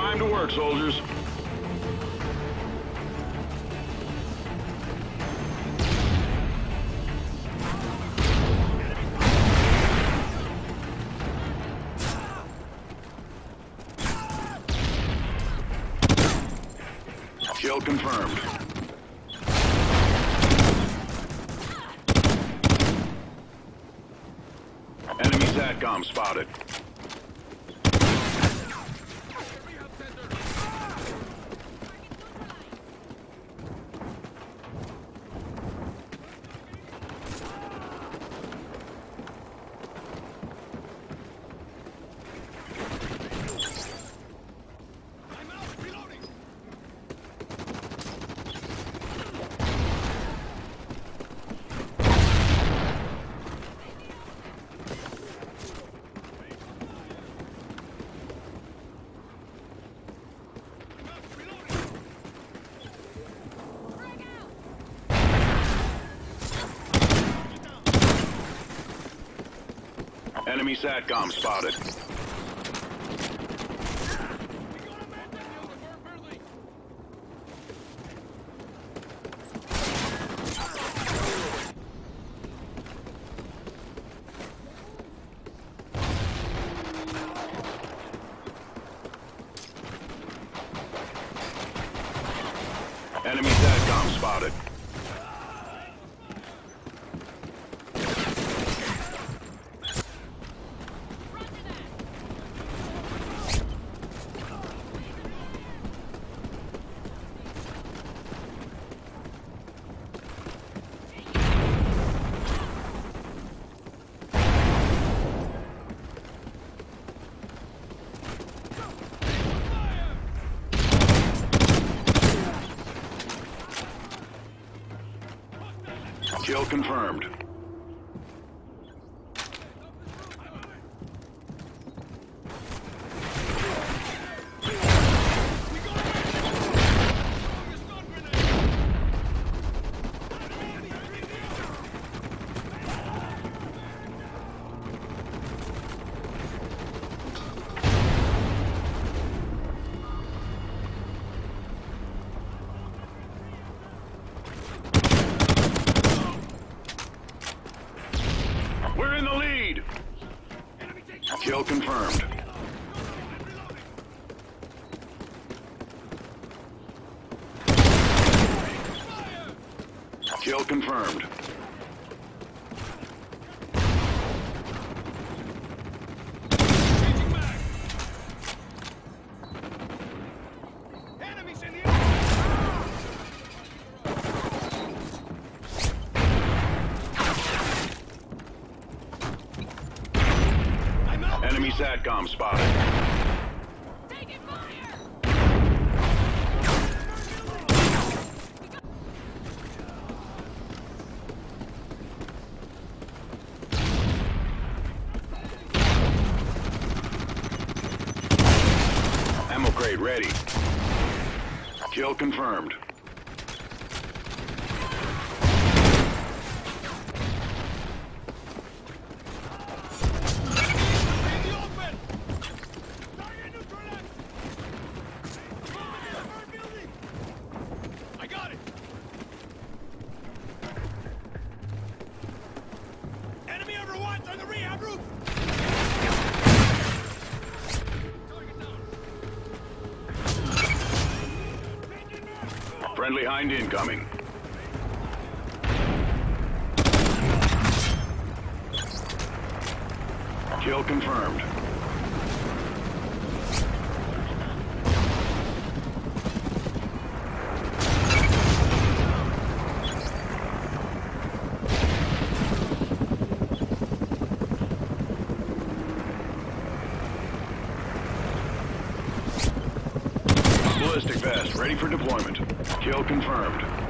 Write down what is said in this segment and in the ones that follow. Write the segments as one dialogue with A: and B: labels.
A: Time to work, soldiers. Kill confirmed. Enemy SATCOM spotted. Enemy SATCOM spotted. Enemy SATCOM spotted. Kill confirmed. Kill confirmed. Enemy SATCOM spotted.
B: Got it! Enemy Overwatch on the rehab roof!
A: Friendly Hind incoming. Kill confirmed. Ballistic vest ready for deployment. Kill confirmed.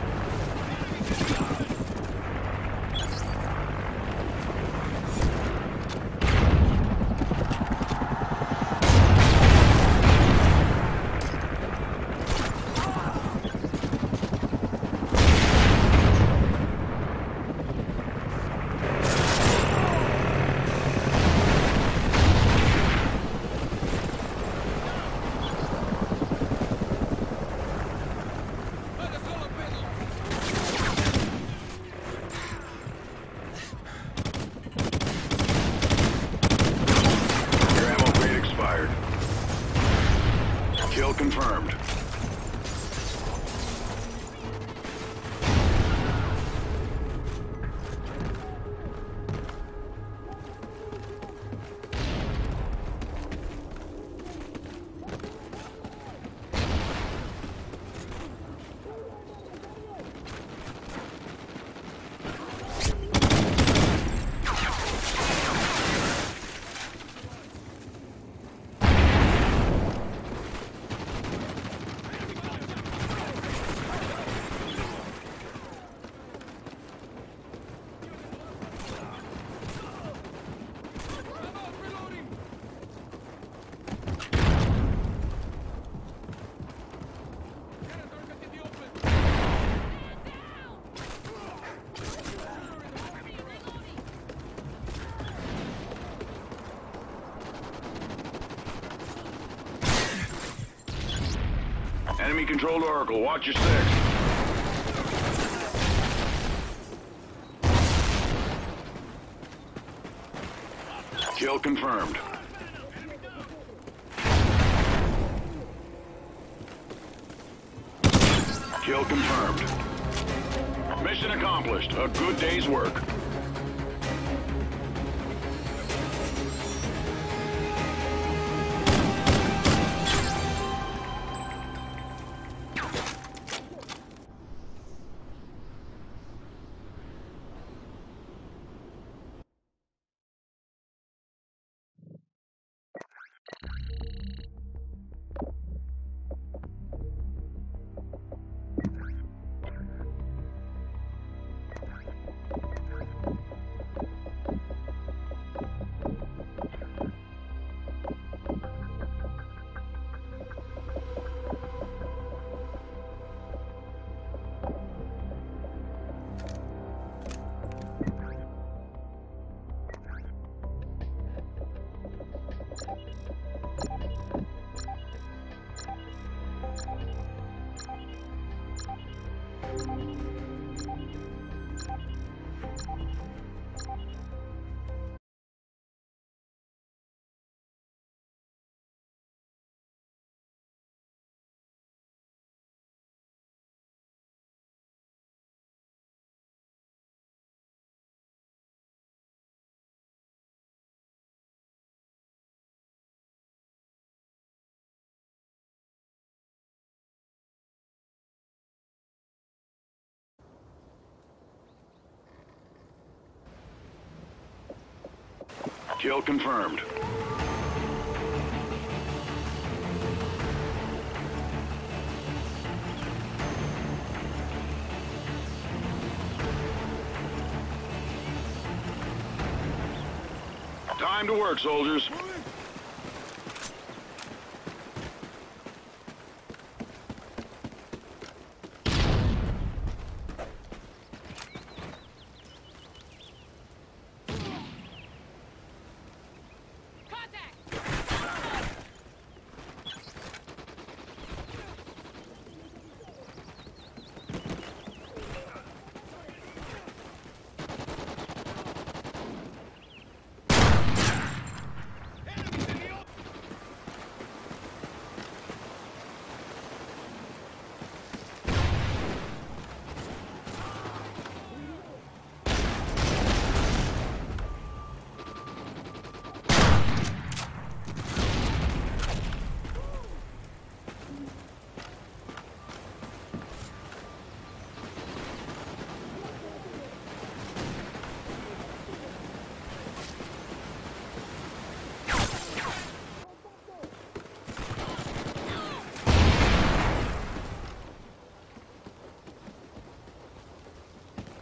A: Enemy controlled Oracle. Watch your six. Kill confirmed. Kill confirmed. Mission accomplished. A good day's work. Kill confirmed. Time to work, soldiers.